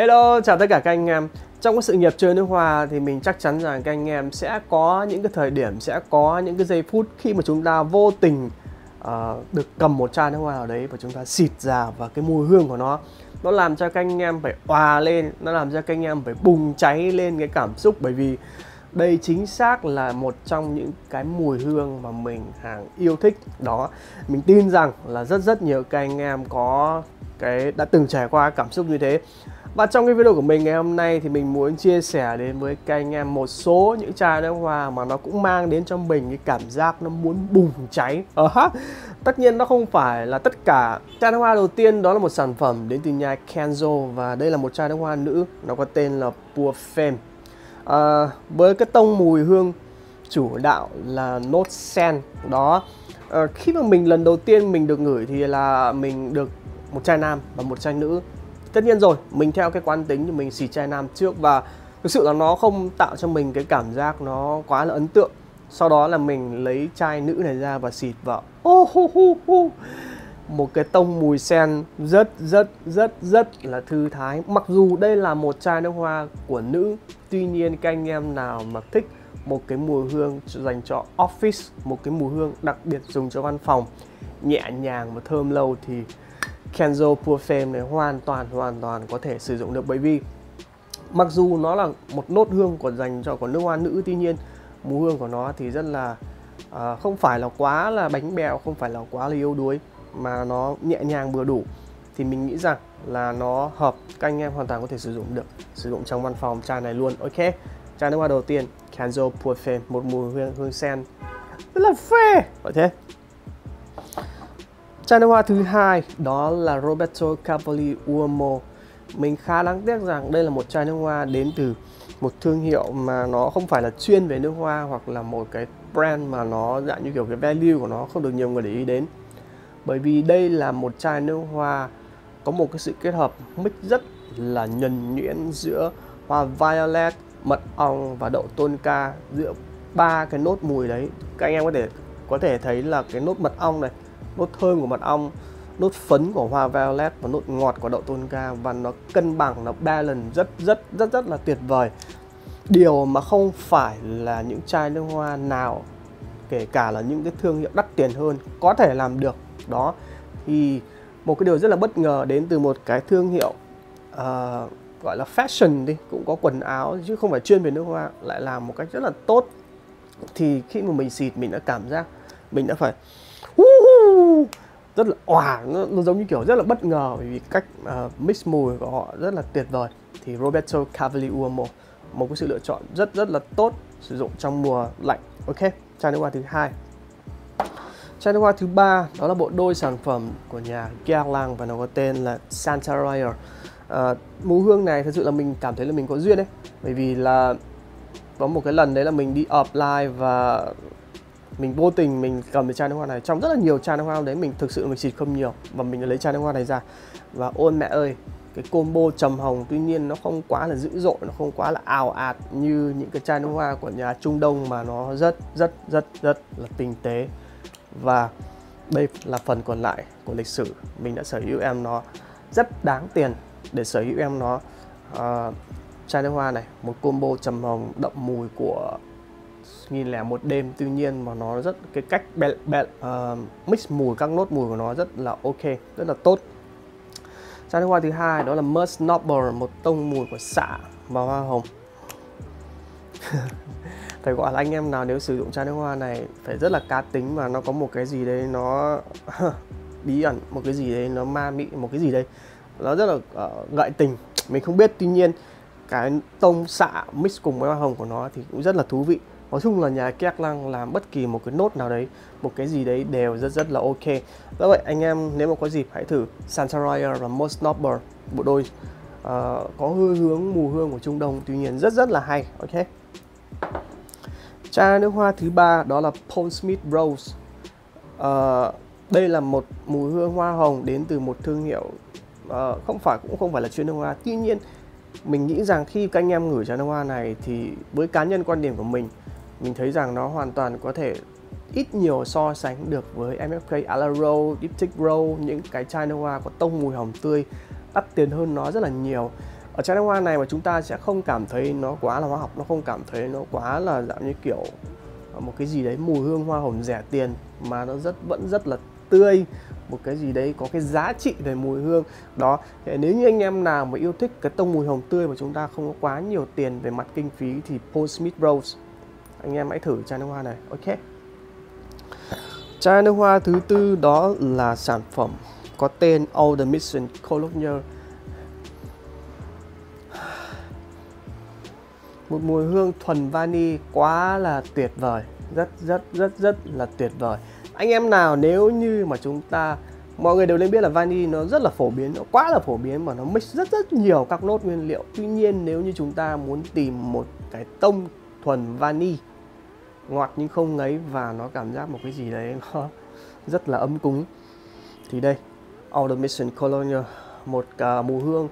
Hello, chào tất cả các anh em. Trong cái sự nghiệp chơi nước hoa thì mình chắc chắn rằng các anh em sẽ có những cái thời điểm, sẽ có những cái giây phút khi mà chúng ta vô tình uh, được cầm một chai nước hoa nào đấy và chúng ta xịt ra và cái mùi hương của nó nó làm cho các anh em phải hòa lên, nó làm cho các anh em phải bùng cháy lên cái cảm xúc. Bởi vì đây chính xác là một trong những cái mùi hương mà mình hàng yêu thích. Đó mình tin rằng là rất rất nhiều các anh em có cái đã từng trải qua cảm xúc như thế và trong cái video của mình ngày hôm nay thì mình muốn chia sẻ đến với các anh em một số những chai nước hoa mà nó cũng mang đến cho mình cái cảm giác nó muốn bùng cháy. Ờ uh Tất nhiên nó không phải là tất cả. Chai nước hoa đầu tiên đó là một sản phẩm đến từ nhà Kenzo và đây là một chai nước hoa nữ, nó có tên là Pure Femme. À, ờ, với cái tông mùi hương chủ đạo là nốt sen đó à, khi mà mình lần đầu tiên mình được ngửi thì là mình được một chai nam và một chai nữ tất nhiên rồi mình theo cái quán tính thì mình xì chai nam trước và thực sự là nó không tạo cho mình cái cảm giác nó quá là ấn tượng. Sau đó là mình lấy chai nữ này ra và xịt vào. Oh, oh, oh, oh. một cái tông mùi sen rất rất rất rất là thư thái. Mặc dù đây là một chai nước hoa của nữ tuy nhiên các anh em nào mà thích một cái mùi hương dành cho office một cái mùi hương đặc biệt dùng cho văn phòng nhẹ nhàng và thơm lâu thì Kenzo Pure Fame này hoàn toàn hoàn toàn có thể sử dụng được bởi vì mặc dù nó là một nốt hương của dành cho của nước hoa nữ tuy nhiên mùi hương của nó thì rất là uh, không phải là quá là bánh bèo không phải là quá là yếu đuối mà nó nhẹ nhàng vừa đủ. Thì mình nghĩ rằng là nó hợp các anh em hoàn toàn có thể sử dụng được sử dụng trong văn phòng chai này luôn. Ok chai nước hoa đầu tiên Kenzo Pure Fame một mùi hương hương sen. Rất là phê! Vậy thế. Chai nước hoa thứ hai đó là Roberto Cavalli Uomo. Mình khá đáng tiếc rằng đây là một chai nước hoa đến từ một thương hiệu mà nó không phải là chuyên về nước hoa hoặc là một cái brand mà nó dạng như kiểu cái value của nó không được nhiều người để ý đến. Bởi vì đây là một chai nước hoa có một cái sự kết hợp mix rất là nhuần nhuyễn giữa hoa violet, mật ong và đậu tôn ca giữa ba cái nốt mùi đấy. Các anh em có thể có thể thấy là cái nốt mật ong này nốt thơm của mật ong nốt phấn của hoa violet và nốt ngọt của đậu tonka và nó cân bằng nó balance rất rất rất rất là tuyệt vời. Điều mà không phải là những chai nước hoa nào kể cả là những cái thương hiệu đắt tiền hơn có thể làm được đó. Thì một cái điều rất là bất ngờ đến từ một cái thương hiệu uh, gọi là fashion đi cũng có quần áo chứ không phải chuyên về nước hoa lại làm một cách rất là tốt. Thì khi mà mình xịt mình đã cảm giác mình đã phải rất là òa nó, nó giống như kiểu rất là bất ngờ bởi vì cách uh, mix mùi của họ rất là tuyệt vời. Thì Roberto Cavalli Uomo một cái sự lựa chọn rất rất là tốt sử dụng trong mùa lạnh. Ok chai nước hoa thứ hai. Chai nước hoa thứ ba đó là bộ đôi sản phẩm của nhà Guerlain và nó có tên là Santa Royal uh, ờ, mùi hương này thật sự là mình cảm thấy là mình có duyên đấy bởi vì là có một cái lần đấy là mình đi offline và mình vô tình mình cầm cái chai nước hoa này. Trong rất là nhiều chai nước hoa đấy mình thực sự mình xịt không nhiều và mình lấy chai nước hoa này ra. Và ôn mẹ ơi cái combo trầm hồng tuy nhiên nó không quá là dữ dội nó không quá là ào ạt như những cái chai nước hoa của nhà Trung Đông mà nó rất rất rất rất là tinh tế. Và đây là phần còn lại của lịch sử. Mình đã sở hữu em nó rất đáng tiền để sở hữu em nó. Uh, chai nước hoa này một combo trầm hồng đậm mùi của nghìn lẻ một đêm. Tuy nhiên mà nó rất cái cách bẹt bẹt uh, ờ, mix mùi các nốt mùi của nó rất là ok rất là tốt. Chai nước hoa thứ hai đó là Musk Noble một tông mùi của xạ và hoa hồng. Phải gọi là anh em nào nếu sử dụng chai nước hoa này phải rất là cá tính và nó có một cái gì đấy nó bí ẩn một cái gì đấy nó ma mị một cái gì đấy nó rất là uh, gợi tình. Mình không biết tuy nhiên cái tông xạ mix cùng với hoa hồng của nó thì cũng rất là thú vị nói chung là nhà Kek Lăng làm bất kỳ một cái nốt nào đấy một cái gì đấy đều rất rất là ok. Do vậy anh em nếu mà có dịp hãy thử Santa và Most Noble bộ đôi. Uh, có hơi hướng mùi hương của Trung Đông tuy nhiên rất rất là hay ok? Chai nước hoa thứ ba đó là Paul Smith Rose. Uh, đây là một mùi hương hoa hồng đến từ một thương hiệu uh, không phải cũng không phải là chuyên nước hoa. Tuy nhiên mình nghĩ rằng khi các anh em ngửi chai nước hoa này thì với cá nhân quan điểm của mình mình thấy rằng nó hoàn toàn có thể ít nhiều so sánh được với MFK Alaro, Diptyque Row những cái chai nước hoa có tông mùi hồng tươi đắt tiền hơn nó rất là nhiều. Ở chai nước hoa này mà chúng ta sẽ không cảm thấy nó quá là hóa học nó không cảm thấy nó quá là dạng như kiểu ờ, một cái gì đấy mùi hương hoa hồng rẻ tiền mà nó rất vẫn rất là tươi một cái gì đấy có cái giá trị về mùi hương. Đó thì nếu như anh em nào mà yêu thích cái tông mùi hồng tươi mà chúng ta không có quá nhiều tiền về mặt kinh phí thì Paul Smith Rose anh em hãy thử chai nước hoa này, ok. Chai nước hoa thứ tư đó là sản phẩm có tên old the Mission Cologne một mùi hương thuần vani quá là tuyệt vời, rất rất rất rất là tuyệt vời. Anh em nào nếu như mà chúng ta, mọi người đều nên biết là vani nó rất là phổ biến, nó quá là phổ biến mà nó mix rất rất nhiều các nốt nguyên liệu. Tuy nhiên nếu như chúng ta muốn tìm một cái tông thuần vani ngọt nhưng không ngấy và nó cảm giác một cái gì đấy nó rất là ấm cúng. Thì đây Automation Cologne một à, uh, mùi hương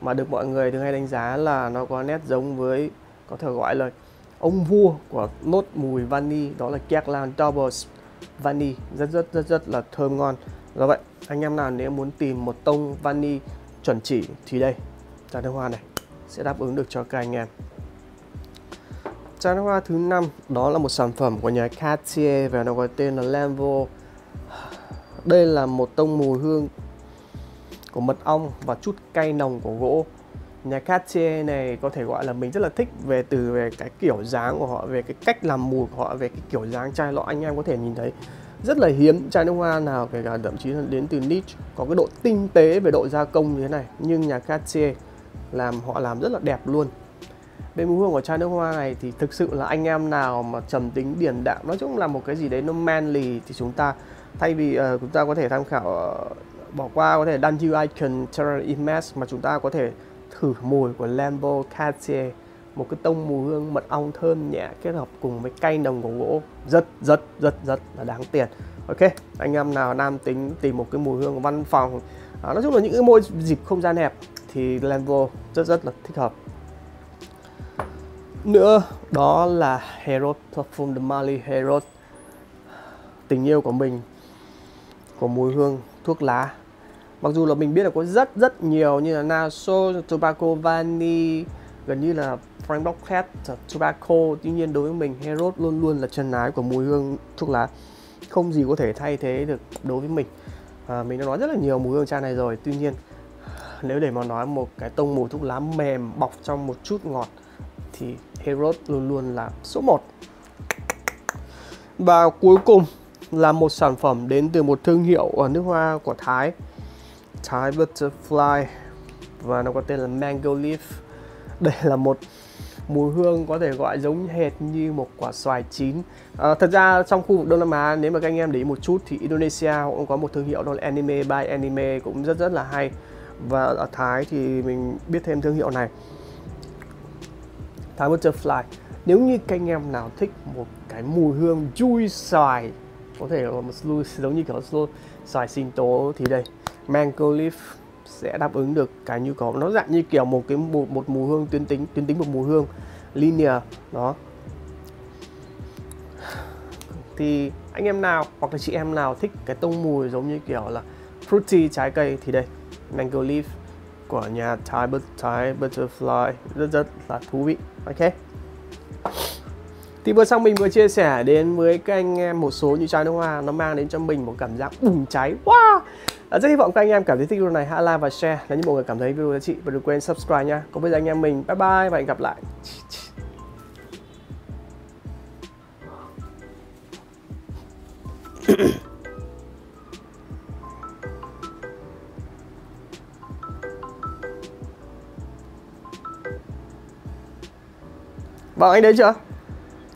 mà được mọi người thường hay đánh giá là nó có nét giống với có thể gọi là ông vua của nốt mùi vani đó là Kerlan Double vani. Rất rất rất rất là thơm ngon. Do vậy anh em nào nếu muốn tìm một tông vani chuẩn chỉ thì đây trà nước hoa này sẽ đáp ứng được cho các anh em trà hoa thứ năm, đó là một sản phẩm của nhà Cartier và nó có tên là Lamvo đây là một tông mùi hương của mật ong và chút cay nồng của gỗ. Nhà Cartier này có thể gọi là mình rất là thích về từ về cái kiểu dáng của họ, về cái cách làm mùi của họ, về cái kiểu dáng chai lọ. Anh em có thể nhìn thấy rất là hiếm chai nước hoa nào, kể cả thậm chí là đến từ niche, có cái độ tinh tế về độ gia công như thế này. Nhưng nhà Cartier làm, họ làm rất là đẹp luôn bên mùi hương của chai nước hoa này thì thực sự là anh em nào mà trầm tính điển đạm nói chung là một cái gì đấy nó manly thì chúng ta thay vì uh, chúng ta có thể tham khảo uh, bỏ qua có thể Danju Icon Terra Image mà chúng ta có thể thử mùi của Lambo Cartier một cái tông mùi hương mật ong thơm nhẹ kết hợp cùng với cay nồng của gỗ. Rất rất rất rất là đáng tiền. Ok anh em nào nam tính tìm một cái mùi hương văn phòng. À, nói chung là những cái môi dịp không gian hẹp thì Lambo rất rất là thích hợp nữa đó là Herod Perfume de Mali Herod. Tình yêu của mình của mùi hương thuốc lá. Mặc dù là mình biết là có rất rất nhiều như là Naso, Tobacco Vani gần như là Frank Blockhead, Tobacco. Tuy nhiên đối với mình Herod luôn luôn là chân ái của mùi hương thuốc lá. Không gì có thể thay thế được đối với mình. À, mình đã nói rất là nhiều mùi hương chai này rồi. Tuy nhiên nếu để mà nói một cái tông mùi thuốc lá mềm bọc trong một chút ngọt thì Herod luôn luôn là số 1 và cuối cùng là một sản phẩm đến từ một thương hiệu ở nước hoa của Thái Thai Butterfly và nó có tên là Mango Leaf. Đây là một mùi hương có thể gọi giống hệt như một quả xoài chín. À, thật ra trong khu vực Đông Nam Á nếu mà các anh em để ý một chút thì Indonesia cũng có một thương hiệu đó là Anime by Anime cũng rất rất là hay. Và ở Thái thì mình biết thêm thương hiệu này. Thai Butterfly. Nếu như các anh em nào thích một cái mùi hương chui xoài có thể là một giống như kiểu xoài sinh tố thì đây mango leaf sẽ đáp ứng được cái nhu cầu. Nó dạng như kiểu một cái một, một mùi hương tuyến tính tuyến tính một mùi hương linear đó. Thì anh em nào hoặc là chị em nào thích cái tông mùi giống như kiểu là fruity trái cây thì đây mango leaf của nhà Thai, Thai Butterfly. Rất rất là thú vị. Ok. Thì vừa xong mình vừa chia sẻ đến với các anh em một số những chai nước hoa nó mang đến cho mình một cảm giác bùng cháy. Wow! À, rất hy vọng các anh em cảm thấy thích video này hãy like và share nếu như mọi người cảm thấy video giá trị. Và đừng quên subscribe nha. Còn bây giờ anh em mình bye bye và hẹn gặp lại. Vâng anh đến chưa?